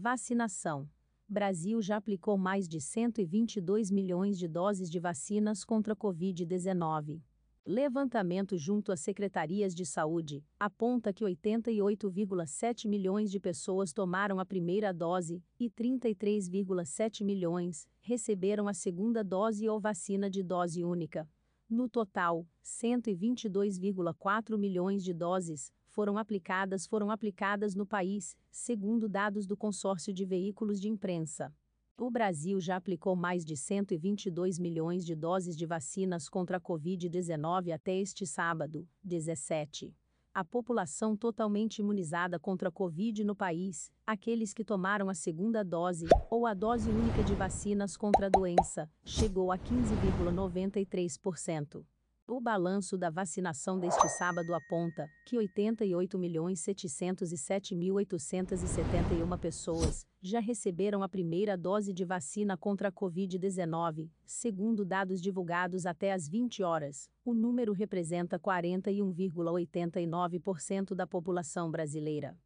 Vacinação. Brasil já aplicou mais de 122 milhões de doses de vacinas contra a Covid-19. Levantamento junto às secretarias de saúde aponta que 88,7 milhões de pessoas tomaram a primeira dose e 33,7 milhões receberam a segunda dose ou vacina de dose única. No total, 122,4 milhões de doses foram aplicadas foram aplicadas no país, segundo dados do consórcio de veículos de imprensa. O Brasil já aplicou mais de 122 milhões de doses de vacinas contra a Covid-19 até este sábado, 17. A população totalmente imunizada contra a Covid no país, aqueles que tomaram a segunda dose ou a dose única de vacinas contra a doença, chegou a 15,93%. O balanço da vacinação deste sábado aponta que 88.707.871 pessoas já receberam a primeira dose de vacina contra a Covid-19, segundo dados divulgados até às 20 horas. O número representa 41,89% da população brasileira.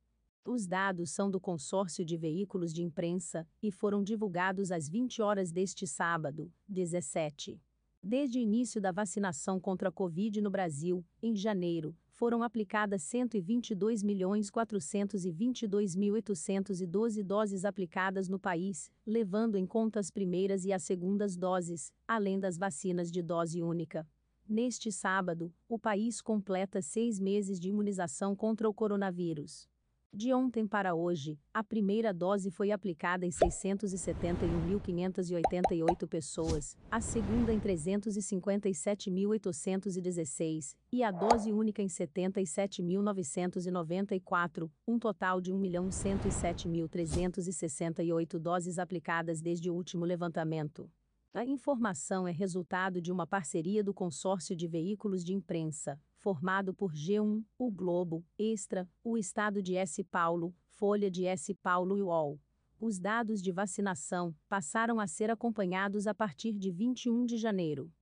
Os dados são do consórcio de veículos de imprensa e foram divulgados às 20 horas deste sábado, 17. Desde o início da vacinação contra a Covid no Brasil, em janeiro, foram aplicadas 122.422.812 doses aplicadas no país, levando em conta as primeiras e as segundas doses, além das vacinas de dose única. Neste sábado, o país completa seis meses de imunização contra o coronavírus. De ontem para hoje, a primeira dose foi aplicada em 671.588 pessoas, a segunda em 357.816 e a dose única em 77.994, um total de 1.107.368 doses aplicadas desde o último levantamento. A informação é resultado de uma parceria do consórcio de veículos de imprensa, formado por G1, O Globo, Extra, o Estado de S. Paulo, Folha de S. Paulo e UOL. Os dados de vacinação passaram a ser acompanhados a partir de 21 de janeiro.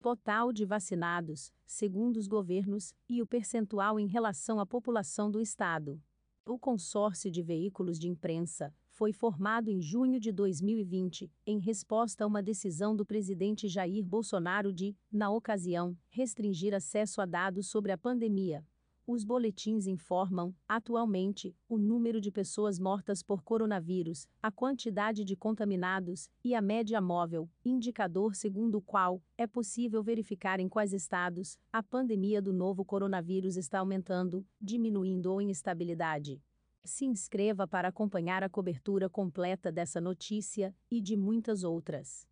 Total de vacinados, segundo os governos, e o percentual em relação à população do Estado. O consórcio de veículos de imprensa, foi formado em junho de 2020, em resposta a uma decisão do presidente Jair Bolsonaro de, na ocasião, restringir acesso a dados sobre a pandemia. Os boletins informam, atualmente, o número de pessoas mortas por coronavírus, a quantidade de contaminados e a média móvel, indicador segundo o qual é possível verificar em quais estados a pandemia do novo coronavírus está aumentando, diminuindo ou em estabilidade. Se inscreva para acompanhar a cobertura completa dessa notícia e de muitas outras.